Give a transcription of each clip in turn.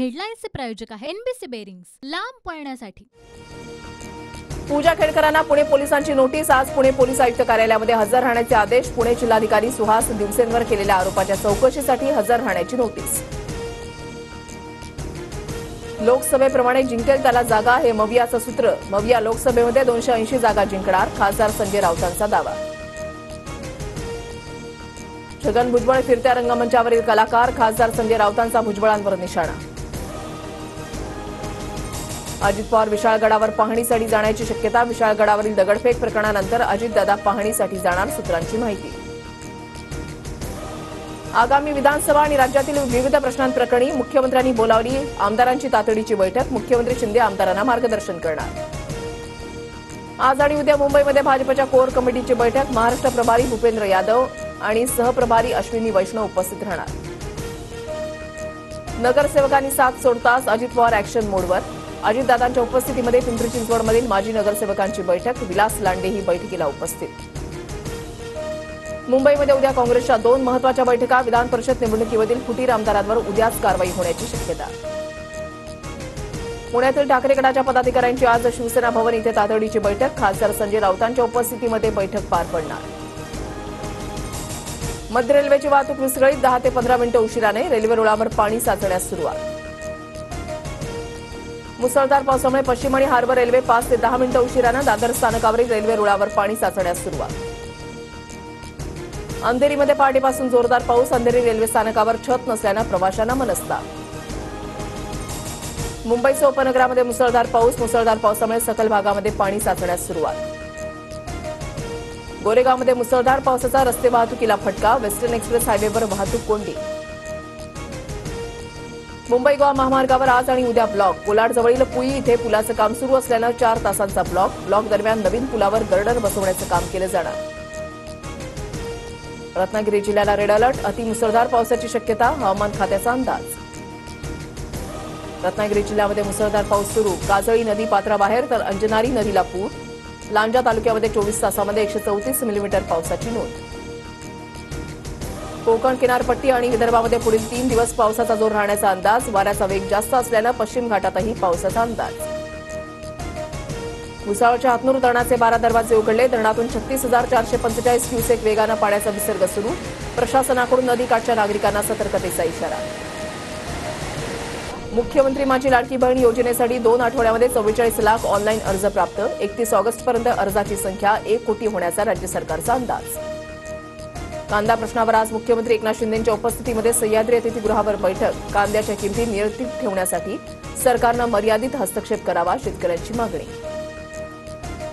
हेडलाईन्सचे प्रायोजक आहे NBC bearings लांब पळण्यासाठी. पूजा खेडकरांना पुणे पोलिसांची नोटीस. आज पुणे पोलीस आयुक्त कार्यालयामध्ये हजर राहण्याचे आदेश. पुणे जिल्हाधिकारी सुहास दिवसेंवर केलेल्या आरोपाच्या चौकशीसाठी हजर राहण्याची नोटीस. लोकसभेप्रमाणे जिंकेल त्याला जागा हे मवियाचं सूत्र. मविया लोकसभेमध्ये दोनशे ऐंशी जागा जिंकणार. खासदार संजय राऊतांचा दावा. छगन भुजबळ फिरत्या रंगमंचावरील कलाकार. खासदार संजय राऊतांचा भुजबळांवर निशाणा. अजित पवार विशाळगडावर पाहणीसाठी जाण्याची शक्यता विशाळगडावरील दगडफेक प्रकरणानंतर अजितदादा पाहणीसाठी जाणार सूत्रांची माहिती. आगामी विधानसभा आणि राज्यातील विविध प्रश्नांप्रकरणी मुख्यमंत्र्यांनी बोलावली आमदारांची तातडीची बैठक मुख्यमंत्री शिंदे आमदारांना मार्गदर्शन करणार. आज आणि उद्या मुंबईमध्ये भाजपच्या कोर कमिटीची बैठक महाराष्ट्र प्रभारी भूपेंद्र यादव आणि सहप्रभारी अश्विनी वैष्णव उपस्थित राहणार. नगरसेवकांनी साथ सोडताच अजित पवार अॅक्शन मोडवर अजितदादांच्या उपस्थितीमध्ये पिंपरी चिंचवडमधील माजी नगरसेवकांची बैठक. विलास लांडेही बैठकीला उपस्थित. मुंबईमध्ये उद्या काँग्रेसच्या दोन महत्त्वाच्या बैठका. विधान परिषद निवडणुकीमधील फुटीर आमदारांवर उद्याच कारवाई होण्याची शक्यता. पुण्यातील ठाकरे गटाच्या पदाधिकाऱ्यांची आज शिवसेना भवन इथे तातडीची बैठक. खासदार संजय राऊतांच्या उपस्थितीमध्ये बैठक पार पडणार. मध्य रेल्वेची वाहतूक विस्कळीत. दहा ते पंधरा मिनिटं उशिराने रेल्वे रुळावर पाणी साचण्यास सुरुवात. मुसळधार पावसामुळे पश्चिम आणि हार्बर रेल्वे पाच ते दहा मिनिटं उशिरानं दादर स्थानकावरील रेल्वे रुळावर पाणी साचण्यास सुरुवात. अंधेरीमध्ये पहाटेपासून जोरदार पाऊस अंधेरी रेल्वे स्थानकावर छत नसल्यानं प्रवाशांना मनस्ताप. मुंबईसह उपनगरामध्ये मुसळधार पाऊस मुसळधार पावसामुळे सकल भागामध्ये पाणी साचण्यास सुरुवात. गोरेगावमध्ये मुसळधार पावसाचा रस्ते वाहतुकीला फटका वेस्टर्न एक्सप्रेस हायवेवर वाहतूक कोंडी. मुंबई गोवा महामार्गावर आज आणि उद्या ब्लॉक. कोलाडजवळील पुई इथे पुलाचं काम सुरू असल्यानं चार तासांचा ब्लॉक. ब्लॉक दरम्यान नवीन पुलावर गर्डर बसवण्याचं काम केलं जाणार. रत्नागिरी जिल्ह्याला रेड अलर्ट अतिमुसळधार पावसाची शक्यता. हवामान खात्याचा अंदाज. रत्नागिरी जिल्ह्यामध्ये मुसळधार पाऊस सुरू. काजळी नदी पात्राबाहेर तर अंजनारी नदीला पूर. लांजा तालुक्यामध्ये चोवीस तासामध्ये एकशे चौतीस मिलीमीटर पावसाची नोंद. कोकण किनारपट्टी आणि विदर्भामध्ये पुढील तीन दिवस पावसाचा जोर राहण्याचा अंदाज. वाऱ्याचा वेग जास्त असल्यानं पश्चिम घाटातही पावसाचा अंदाज. भुसावळच्या हातनूर धरणाचे बारा दरवाजे उघडले. धरणातून छत्तीस हजार चारशे पंचेचाळीस क्युसेक वेगानं पाण्याचा विसर्ग सुरू. प्रशासनाकडून नदीकाठच्या नागरिकांना सतर्कतेचा इशारा. मुख्यमंत्री माझी लाडकी बहीण योजनेसाठी दोन आठवड्यामध्ये चव्वेचाळीस लाख ऑनलाईन अर्ज प्राप्त. एकतीस ऑगस्टपर्यंत अर्जाची संख्या एक कोटी होण्याचा राज्य सरकारचा अंदाज. कांदा प्रश्नावर आज मुख्यमंत्री एकनाथ शिंदेच्या उपस्थितीमध्ये सह्याद्री अतिथीगृहावर बैठक. कांद्याच्या किमती नियंत्रित ठेवण्यासाठी सरकारनं मर्यादित हस्तक्षेप करावा शेतकऱ्यांची मागणी.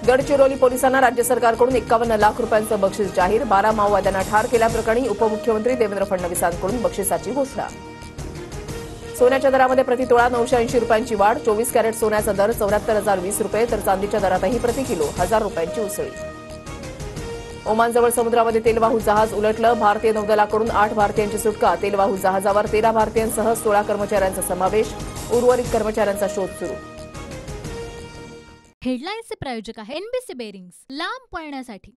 गडचिरोली पोलिसांना राज्य सरकारकडून एकावन्न लाख रुपयांचं बक्षीस जाहीर. बारा माओवाद्यांना ठार केल्याप्रकरणी उपमुख्यमंत्री देवेंद्र फडणवीसांकडून बक्षिसाची घोषणा. सोन्याच्या दरामध्ये प्रतितोळा नऊशे ऐंशी रुपयांची वाढ. चोवीस कॅरेट सोन्याचा दर चौऱ्याहत्तर हजार वीस रुपये तर चांदीच्या दरातही प्रति किलो हजार रुपयांची उसळी. ओमानजवळ समुद्रामध्ये तेलवाहू जहाज उलटलं. भारतीय नौदलाकडून आठ भारतीयांची सुटका. तेलवाहू जहाजावर तेरा भारतीयांसह सोळा कर्मचाऱ्यांचा समावेश. उर्वरित कर्मचाऱ्यांचा शोध सुरू. हेडलाईन्सचे प्रायोजक आहे एनबीसी बेरिंग्स लांब पळण्यासाठी.